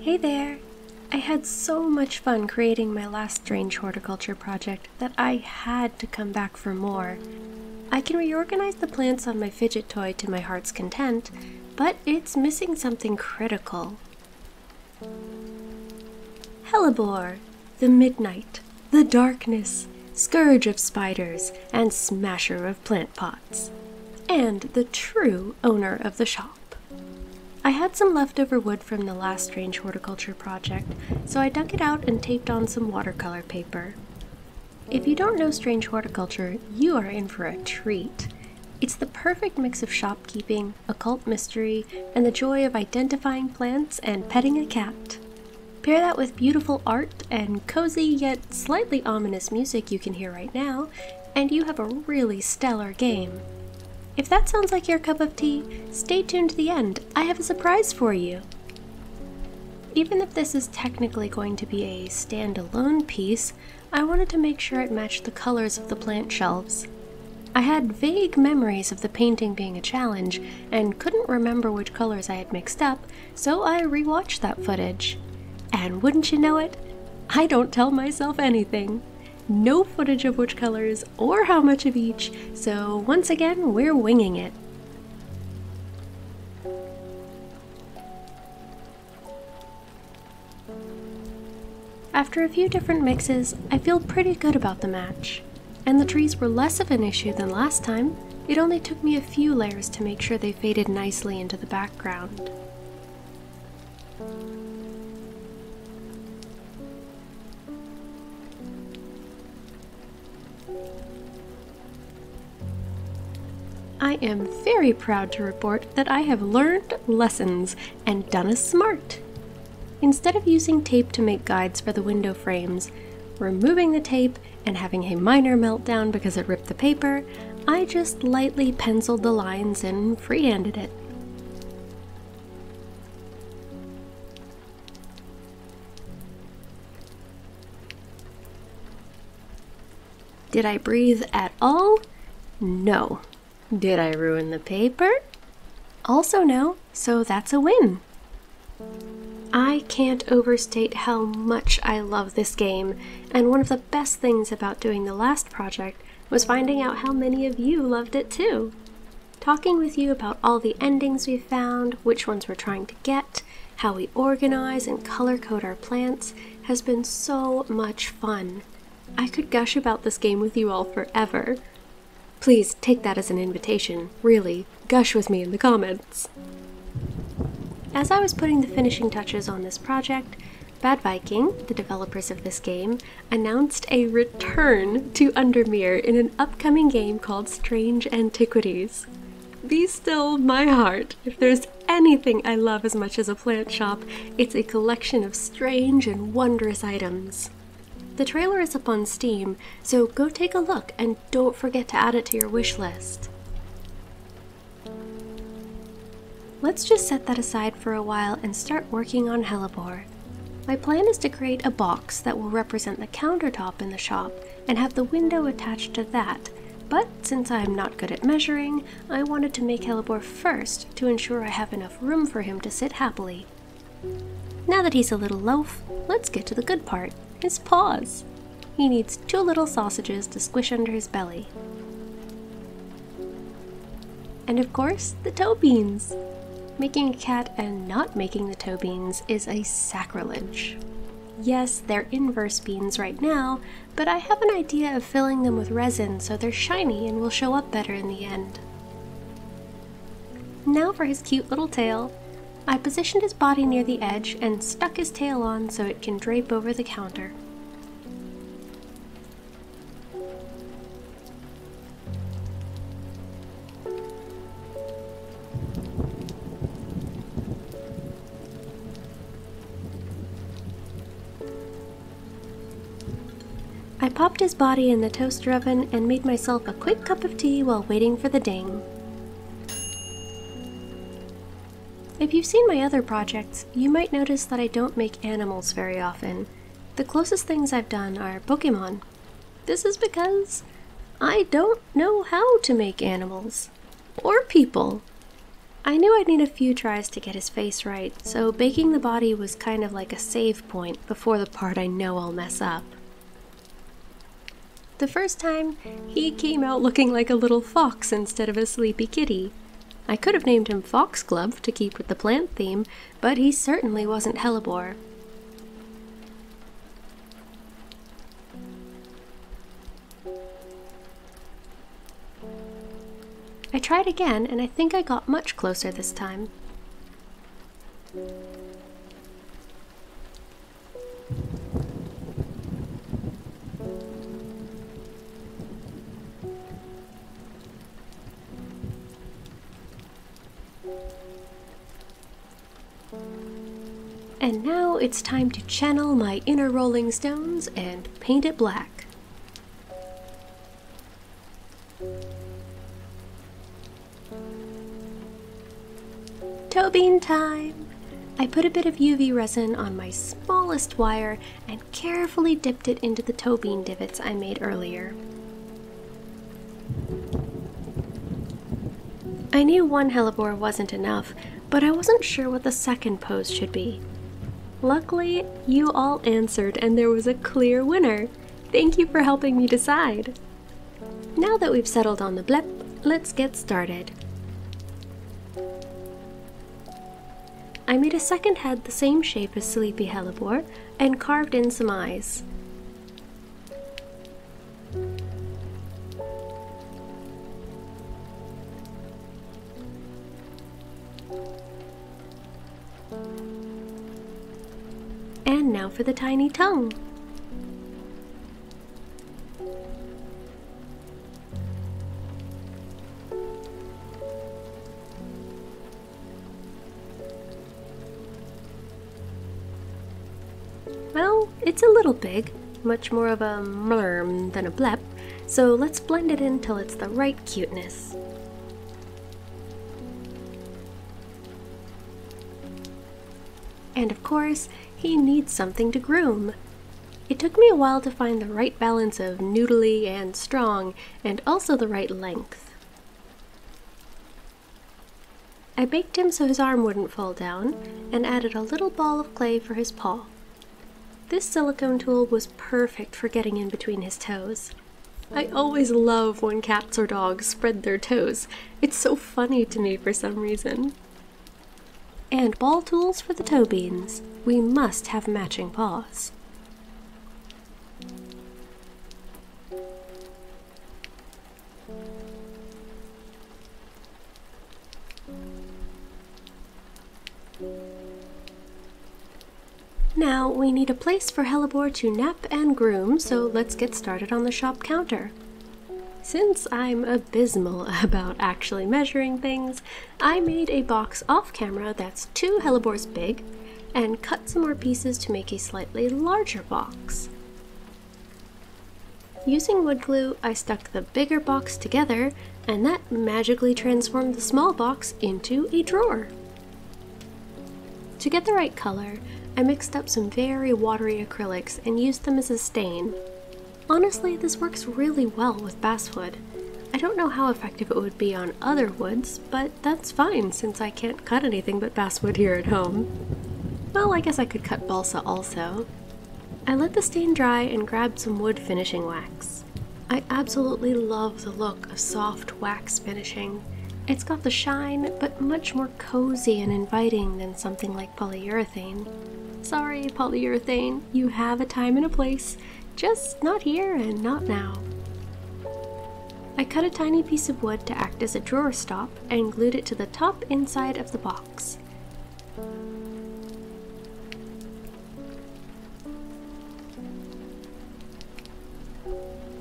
Hey there! I had so much fun creating my last strange horticulture project that I had to come back for more. I can reorganize the plants on my fidget toy to my heart's content, but it's missing something critical. Hellebore, the midnight, the darkness, scourge of spiders, and smasher of plant pots, and the true owner of the shop. I had some leftover wood from the last strange horticulture project, so I dug it out and taped on some watercolor paper. If you don't know strange horticulture, you are in for a treat. It's the perfect mix of shopkeeping, occult mystery, and the joy of identifying plants and petting a cat. Pair that with beautiful art and cozy yet slightly ominous music you can hear right now, and you have a really stellar game. If that sounds like your cup of tea, stay tuned to the end. I have a surprise for you. Even if this is technically going to be a standalone piece, I wanted to make sure it matched the colors of the plant shelves. I had vague memories of the painting being a challenge and couldn't remember which colors I had mixed up, so I rewatched that footage. And wouldn't you know it, I don't tell myself anything no footage of which colors or how much of each, so once again, we're winging it. After a few different mixes, I feel pretty good about the match. And the trees were less of an issue than last time. It only took me a few layers to make sure they faded nicely into the background. I am very proud to report that I have learned lessons and done a smart. Instead of using tape to make guides for the window frames, removing the tape, and having a minor meltdown because it ripped the paper, I just lightly penciled the lines and freehanded it. Did I breathe at all? No. Did I ruin the paper? Also no, so that's a win. I can't overstate how much I love this game, and one of the best things about doing the last project was finding out how many of you loved it too. Talking with you about all the endings we found, which ones we're trying to get, how we organize and color code our plants has been so much fun. I could gush about this game with you all forever, Please take that as an invitation. Really, gush with me in the comments. As I was putting the finishing touches on this project, Bad Viking, the developers of this game, announced a return to Undermere in an upcoming game called Strange Antiquities. Be still my heart. If there's anything I love as much as a plant shop, it's a collection of strange and wondrous items. The trailer is up on Steam, so go take a look and don't forget to add it to your wish list. Let's just set that aside for a while and start working on Hellebore. My plan is to create a box that will represent the countertop in the shop and have the window attached to that, but since I'm not good at measuring, I wanted to make Hellebore first to ensure I have enough room for him to sit happily. Now that he's a little loaf, let's get to the good part his paws. He needs two little sausages to squish under his belly. And of course, the toe beans. Making a cat and not making the toe beans is a sacrilege. Yes, they're inverse beans right now, but I have an idea of filling them with resin so they're shiny and will show up better in the end. Now for his cute little tail. I positioned his body near the edge and stuck his tail on so it can drape over the counter. I popped his body in the toaster oven and made myself a quick cup of tea while waiting for the ding. If you've seen my other projects, you might notice that I don't make animals very often. The closest things I've done are Pokemon. This is because I don't know how to make animals. Or people. I knew I'd need a few tries to get his face right, so baking the body was kind of like a save point before the part I know I'll mess up. The first time, he came out looking like a little fox instead of a sleepy kitty. I could have named him Foxglove to keep with the plant theme, but he certainly wasn't Hellebore. I tried again, and I think I got much closer this time. And now it's time to channel my inner rolling stones and paint it black. Toe bean time! I put a bit of UV resin on my smallest wire and carefully dipped it into the toe bean divots I made earlier. I knew one hellebore wasn't enough, but I wasn't sure what the second pose should be. Luckily, you all answered and there was a clear winner. Thank you for helping me decide. Now that we've settled on the blep, let's get started. I made a second head the same shape as Sleepy Hellebore and carved in some eyes. For the tiny tongue. Well, it's a little big, much more of a mlem than a blep, so let's blend it in till it's the right cuteness. And of course, he needs something to groom. It took me a while to find the right balance of noodly and strong, and also the right length. I baked him so his arm wouldn't fall down, and added a little ball of clay for his paw. This silicone tool was perfect for getting in between his toes. I always love when cats or dogs spread their toes. It's so funny to me for some reason. And ball tools for the toe beans. We must have matching paws. Now we need a place for Hellebore to nap and groom, so let's get started on the shop counter. Since I'm abysmal about actually measuring things, I made a box off camera that's two hellebores big and cut some more pieces to make a slightly larger box. Using wood glue, I stuck the bigger box together and that magically transformed the small box into a drawer. To get the right color, I mixed up some very watery acrylics and used them as a stain. Honestly, this works really well with basswood. I don't know how effective it would be on other woods, but that's fine since I can't cut anything but basswood here at home. Well, I guess I could cut balsa also. I let the stain dry and grabbed some wood finishing wax. I absolutely love the look of soft wax finishing. It's got the shine, but much more cozy and inviting than something like polyurethane. Sorry, polyurethane, you have a time and a place, just not here and not now. I cut a tiny piece of wood to act as a drawer stop and glued it to the top inside of the box.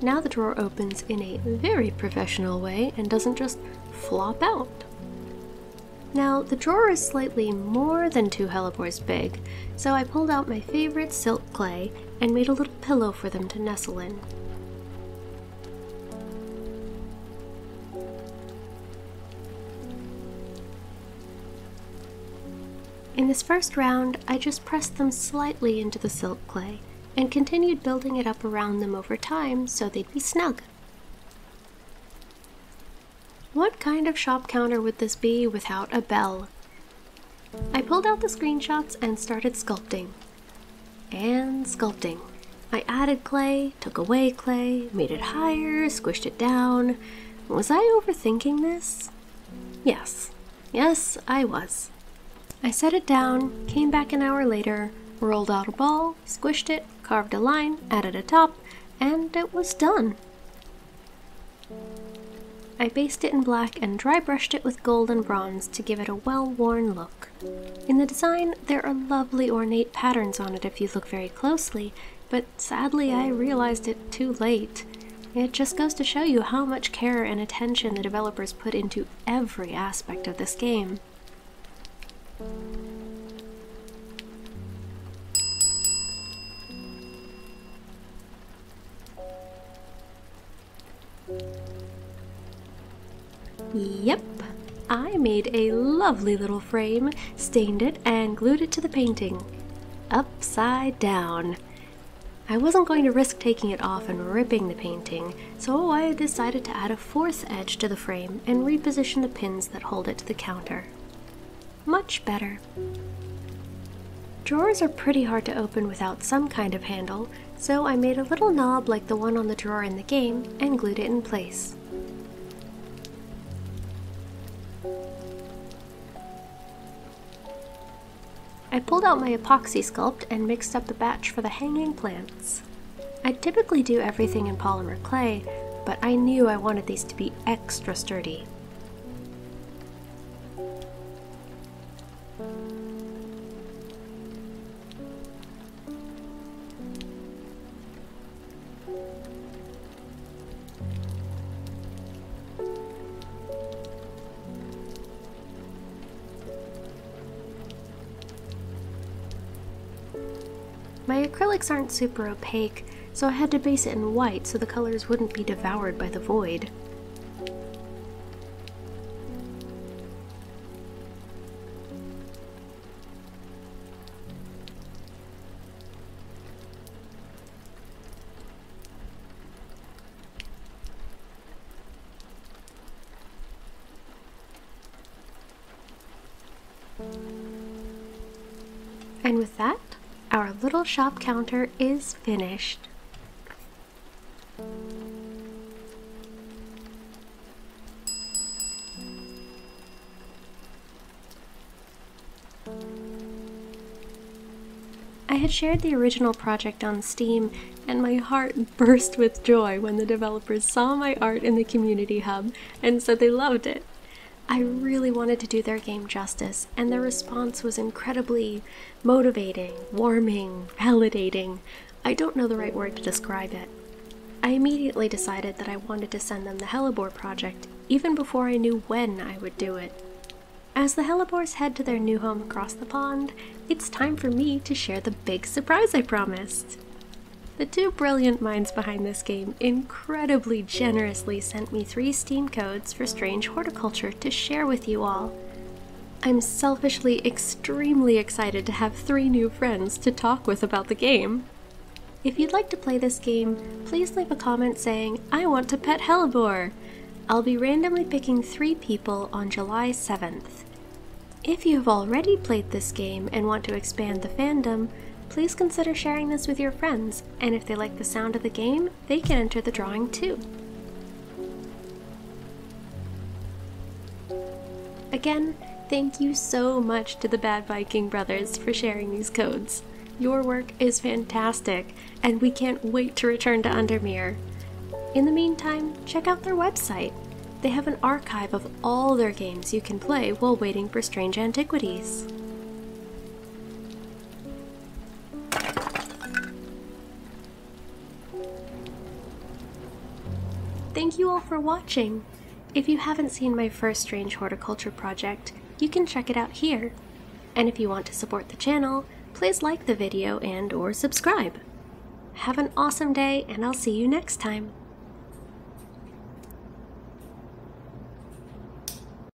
Now the drawer opens in a very professional way and doesn't just flop out. Now, the drawer is slightly more than two hellebores big, so I pulled out my favorite silk clay and made a little pillow for them to nestle in. In this first round, I just pressed them slightly into the silk clay and continued building it up around them over time so they'd be snug. What kind of shop counter would this be without a bell? I pulled out the screenshots and started sculpting. And sculpting. I added clay, took away clay, made it higher, squished it down. Was I overthinking this? Yes. Yes, I was. I set it down, came back an hour later, rolled out a ball, squished it, carved a line, added a top, and it was done. I based it in black and dry brushed it with gold and bronze to give it a well-worn look. In the design, there are lovely ornate patterns on it if you look very closely, but sadly I realized it too late. It just goes to show you how much care and attention the developers put into every aspect of this game. Yep, I made a lovely little frame, stained it, and glued it to the painting. Upside down. I wasn't going to risk taking it off and ripping the painting, so I decided to add a fourth edge to the frame and reposition the pins that hold it to the counter. Much better. Drawers are pretty hard to open without some kind of handle, so I made a little knob like the one on the drawer in the game and glued it in place. I pulled out my Apoxie Sculpt and mixed up the batch for the hanging plants. I typically do everything in polymer clay, but I knew I wanted these to be extra sturdy. My acrylics aren't super opaque, so I had to base it in white so the colors wouldn't be devoured by the void. And with that, our little shop counter is finished. I had shared the original project on Steam, and my heart burst with joy when the developers saw my art in the community hub and said they loved it. I really wanted to do their game justice, and their response was incredibly motivating, warming, validating. I don't know the right word to describe it. I immediately decided that I wanted to send them the Hellebore project, even before I knew when I would do it. As the Hellebores head to their new home across the pond, it's time for me to share the big surprise I promised. The two brilliant minds behind this game incredibly generously sent me three Steam codes for Strange Horticulture to share with you all. I'm selfishly extremely excited to have three new friends to talk with about the game. If you'd like to play this game, please leave a comment saying, I want to pet Hellebore! I'll be randomly picking three people on July 7th. If you have already played this game and want to expand the fandom, please consider sharing this with your friends, and if they like the sound of the game, they can enter the drawing too. Again, thank you so much to the Bad Viking brothers for sharing these codes. Your work is fantastic, and we can't wait to return to Undermere. In the meantime, check out their website. They have an archive of all their games you can play while waiting for strange antiquities. Thank you all for watching! If you haven't seen my first Strange Horticulture project, you can check it out here. And if you want to support the channel, please like the video and or subscribe. Have an awesome day and I'll see you next time.